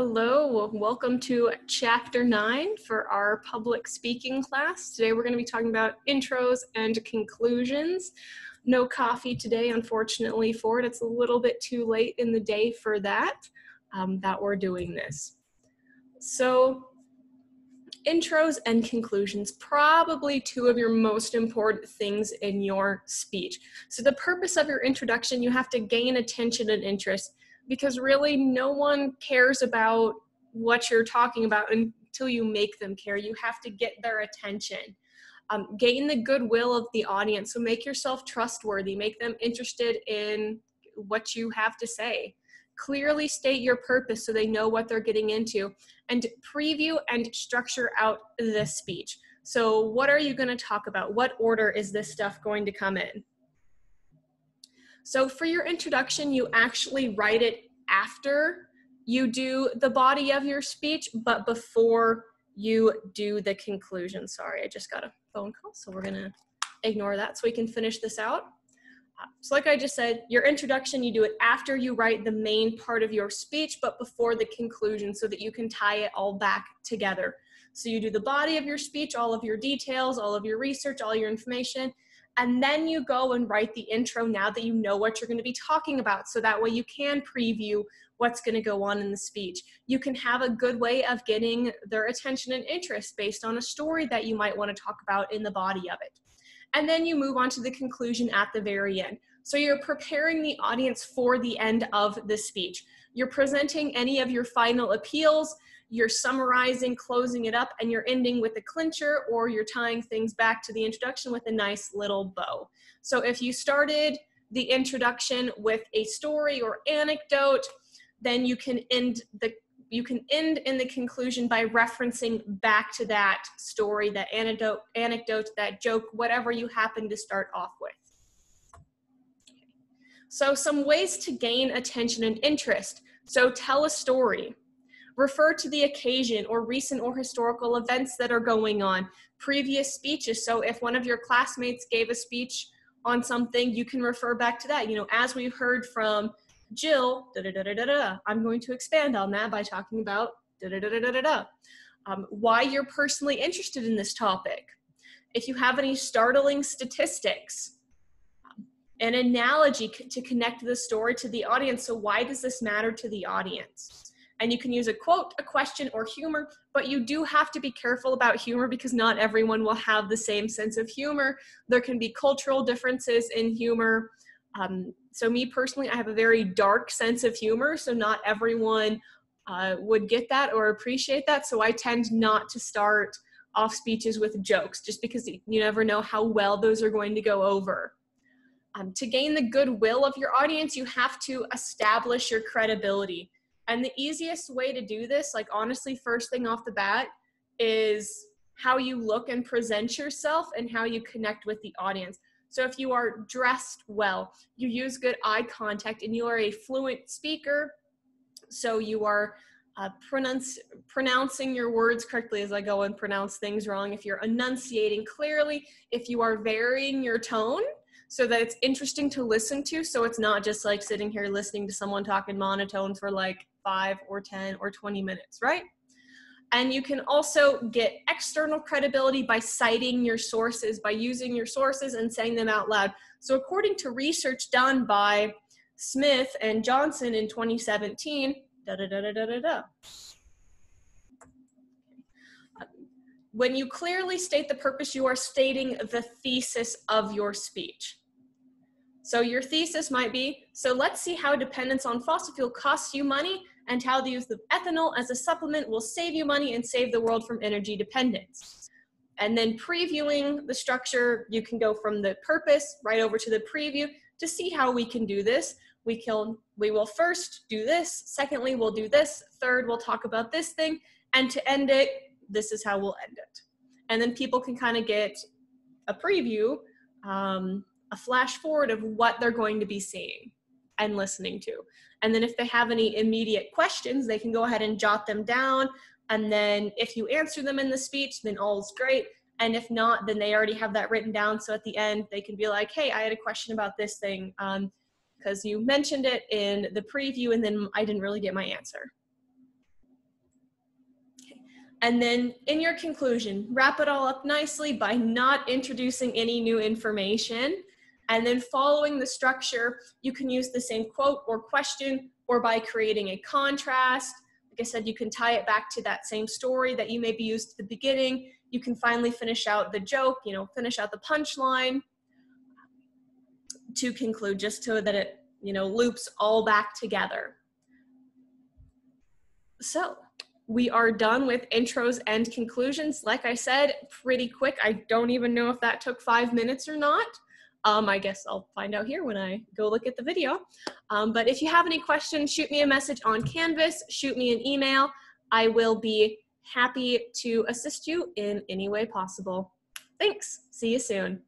Hello, welcome to chapter nine for our public speaking class. Today we're going to be talking about intros and conclusions. No coffee today, unfortunately, for it. It's a little bit too late in the day for that, um, that we're doing this. So, intros and conclusions, probably two of your most important things in your speech. So, the purpose of your introduction, you have to gain attention and interest because really no one cares about what you're talking about until you make them care. You have to get their attention. Um, gain the goodwill of the audience. So make yourself trustworthy, make them interested in what you have to say. Clearly state your purpose so they know what they're getting into, and preview and structure out the speech. So, what are you going to talk about? What order is this stuff going to come in? So for your introduction, you actually write it after you do the body of your speech, but before you do the conclusion. Sorry, I just got a phone call, so we're gonna ignore that so we can finish this out. Uh, so like I just said, your introduction, you do it after you write the main part of your speech, but before the conclusion so that you can tie it all back together. So you do the body of your speech, all of your details, all of your research, all your information, and then you go and write the intro now that you know what you're going to be talking about. So that way you can preview what's going to go on in the speech. You can have a good way of getting their attention and interest based on a story that you might want to talk about in the body of it. And then you move on to the conclusion at the very end. So you're preparing the audience for the end of the speech. You're presenting any of your final appeals you're summarizing, closing it up, and you're ending with a clincher or you're tying things back to the introduction with a nice little bow. So if you started the introduction with a story or anecdote, then you can end the you can end in the conclusion by referencing back to that story, that anecdote, anecdote, that joke, whatever you happen to start off with. So some ways to gain attention and interest. So tell a story refer to the occasion or recent or historical events that are going on, previous speeches. So if one of your classmates gave a speech on something, you can refer back to that. You know, as we've heard from Jill, da da da da da da. I'm going to expand on that by talking about da da da da da da. Um, why you're personally interested in this topic. If you have any startling statistics, an analogy to connect the story to the audience. So, why does this matter to the audience? and you can use a quote, a question, or humor, but you do have to be careful about humor because not everyone will have the same sense of humor. There can be cultural differences in humor. Um, so, me personally, I have a very dark sense of humor, so not everyone uh, would get that or appreciate that. So, I tend not to start off speeches with jokes just because you never know how well those are going to go over. Um, to gain the goodwill of your audience, you have to establish your credibility. And the easiest way to do this, like honestly, first thing off the bat, is how you look and present yourself and how you connect with the audience. So if you are dressed well, you use good eye contact, and you are a fluent speaker, so you are uh, pronounce, pronouncing your words correctly as I go and pronounce things wrong, if you're enunciating clearly, if you are varying your tone so that it's interesting to listen to, so it's not just like sitting here listening to someone talking monotone for like five or 10 or 20 minutes, right? And you can also get external credibility by citing your sources, by using your sources and saying them out loud. So, according to research done by Smith and Johnson in 2017, da da da da da da da. When you clearly state the purpose, you are stating the thesis of your speech. So, your thesis might be so let's see how dependence on fossil fuel costs you money and how the use of ethanol as a supplement will save you money and save the world from energy dependence. And then previewing the structure, you can go from the purpose right over to the preview to see how we can do this. We can we will first do this, secondly we'll do this, third we'll talk about this thing, and to end it, this is how we'll end it. And then people can kind of get a preview, um, a flash forward of what they're going to be seeing and listening to. And then if they have any immediate questions, they can go ahead and jot them down. And then if you answer them in the speech, then all's great. And if not, then they already have that written down. So at the end, they can be like, hey, I had a question about this thing because um, you mentioned it in the preview and then I didn't really get my answer. And then in your conclusion, wrap it all up nicely by not introducing any new information. And then following the structure, you can use the same quote or question or by creating a contrast. Like I said, you can tie it back to that same story that you maybe used at the beginning. You can finally finish out the joke, you know, finish out the punchline to conclude just so that it, you know, loops all back together. So we are done with intros and conclusions. Like I said, pretty quick. I don't even know if that took five minutes or not. Um, I guess I'll find out here when I go look at the video. Um, but if you have any questions, shoot me a message on Canvas, shoot me an email. I will be happy to assist you in any way possible. Thanks. See you soon.